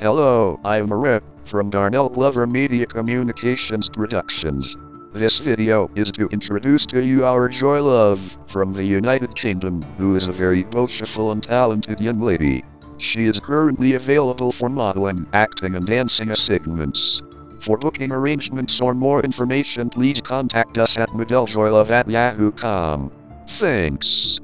Hello, I'm Rip from Darnell Glover Media Communications Productions. This video is to introduce to you our Joy Love from the United Kingdom, who is a very beautiful and talented young lady. She is currently available for modeling, acting and dancing assignments. For booking arrangements or more information please contact us at modeljoylove at yahoo.com. Thanks.